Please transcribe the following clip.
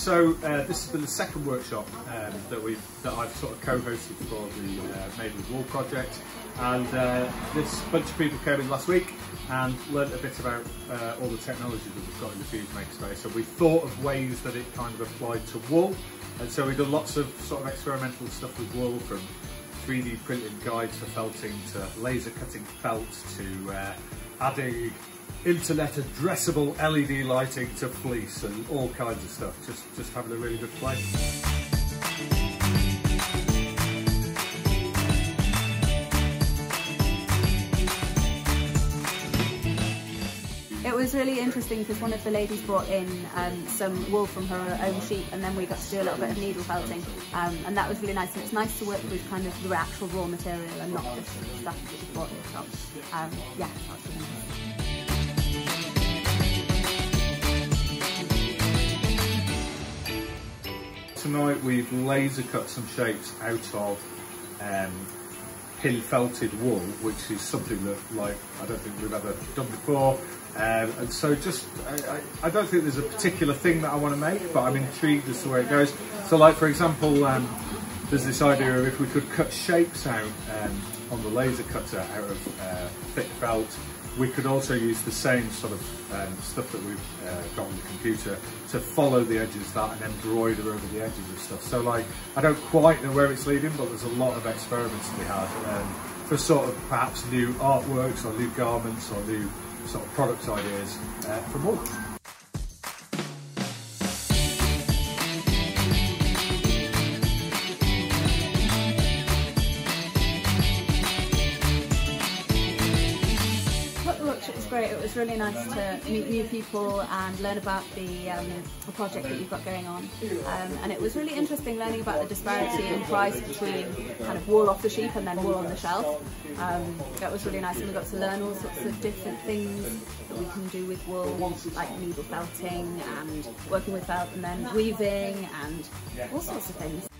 So uh, this has been the second workshop um, that we that I've sort of co-hosted for the uh, Made with Wool project, and uh, this bunch of people came in last week and learnt a bit about uh, all the technology that we've got in the Ffiws Makerspace. So we thought of ways that it kind of applied to wool, and so we did lots of sort of experimental stuff with wool from 3D printed guides for felting to laser cutting felt to uh, adding internet addressable LED lighting to fleece and all kinds of stuff. Just just having a really good play. It was really interesting because one of the ladies brought in um, some wool from her own sheep and then we got to do a little bit of needle felting um, and that was really nice and it's nice to work with kind of the actual raw material and not just stuff that you bought in the shop. Um, yeah, really nice. Tonight we've laser cut some shapes out of um, pin felted wool, which is something that like I don't think we've ever done before. Um, and so just, I, I, I don't think there's a particular thing that I want to make, but I'm intrigued as to where it goes. So like for example, um, there's this idea of if we could cut shapes out um, on the laser cutter out of uh, thick felt, we could also use the same sort of um, stuff that we've uh, got on the computer to follow the edges of that and embroider over the edges of stuff. So like, I don't quite know where it's leading, but there's a lot of experiments to be had um, for sort of perhaps new artworks or new garments or new sort of product ideas uh, from wool. The workshop was great. It was really nice to meet new people and learn about the, um, the project that you've got going on. Um, and it was really interesting learning about the disparity in price between kind of wool off the sheep and then wool on the shelf. Um, that was really nice and we got to learn all sorts of different things that we can do with wool, like needle felting and working with felt and then weaving and all sorts of things.